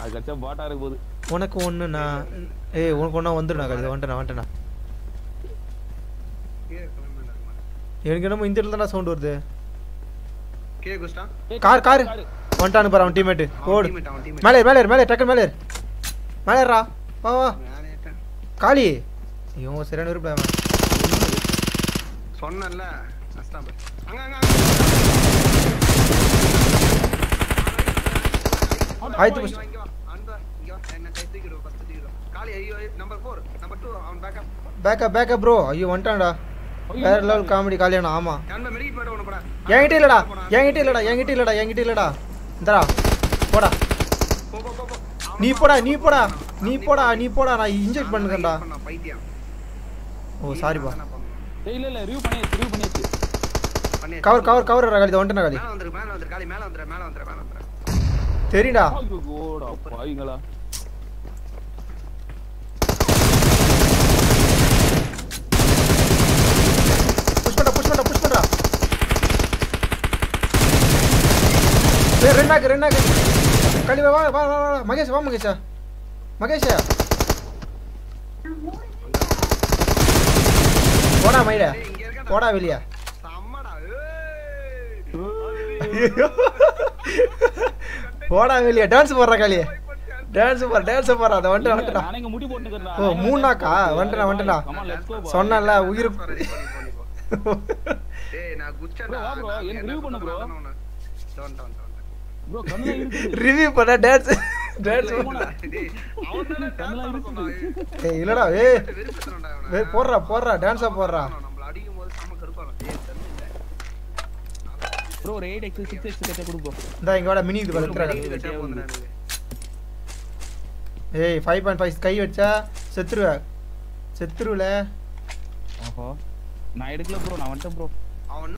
அது கச்சா பாட்டா இருக்க போகுது உனக்கு நான் ஏய் உனக்கு ஒன்றா வந்துடும் நான் வந்துட்டேன் வந்துட்டேன் எனக்கு என்னமோ இந்த இடத்துல தான் சவுண்ட் வருது. கே குஸ்டா? கார் கார் வந்துட்டானு பாரு அவன் டீம்மேட்டு ஓடு. மேலே மேலே மேலே ஏறு, டக்குனு மேலே. மேலே ஏறுடா வா வா. காளி இவன் சரியான இருப்பா அவன். சொன்னேன்ல. நஷ்டம். போய். அங்க அங்க. அவன் backup. பேக்கப் பேக்கப் ப்ரோ ஐயோ வந்துட்டான்டா வேற லெவல் காமெடி காலியானா ஆமா. என்கிட்ட இல்லடா. என்கிட்ட இல்லடா என்கிட்ட இல்லடா என்கிட்ட இல்லடா இந்தடா போடா போ, போ, போ, போ. நீ போடா. நீ போடா நீ. போடா நீ போடா நான் இன்ஜெக்ட் நான் பண்ணுறேன்டா. ஓ சாரிப்பா இல்ல இல்ல ரிவ்யூ பண்ணியாச்சு ரிவ்யூ பண்ணியாச்சு. கவர் கவர் கவர் காலி வந்துட்டேன் காலி மேல வந்துரு, மேல வந்துரு, காளி, மேல வந்துரு, மேல வந்துரு, மேல வந்துரு. தெரியுடா ஐயோ, கோடா பாவிங்களா. புஷ் பண்ணா புஷ் பண்ணா புஷ் பண்ணா ஏய் ரெண்டு நாக்கு ரெண்டு நாக்கு காலி வா வா வா. மகேஷ் வா மகேஷா. மகேஷா. போடா மயில. போடா வெளியா. செம்மடா, ஐயோ. போடா வெளியா. டான்ஸ் போடுறா காளியே டான்ஸ் போடுற டான்ஸ் போடுறா. அதை வந்துட்டு வந்துட்டா. நானே இங்க முடி போட்டுக்கிறேன் ஓ, மூணு நாக்கா? வந்துட்டா, வந்துட்டா. சொன்னேன்ல உயிர். டேய், நான் என்ன பண்ணு வந்துட்டேன். ப்ரோ கண்ணுல இருக்குது ரிவ்யூ பண்ண டான்ஸ் டான்ஸ் டேய், அவன் தானே இல்லடா. ஏய், போடுறா போடுறா. டான்ஸா போடுறா. ப்ரோ ஒரு 8 எக்ஸ் 6 எக்ஸ் கட்ட கொடு ப்ரோ இந்த இங்க வாடா மினி இது எனக்கு. ஏய் ஃபைவ் பாயிண்ட் ஃபைவ் கை வச்சா செத்துருவ. செத்துருவல. ஆஹா. நான் எடுக்கல ப்ரோ நான் வந்துட்டேன் ப்ரோ அவன்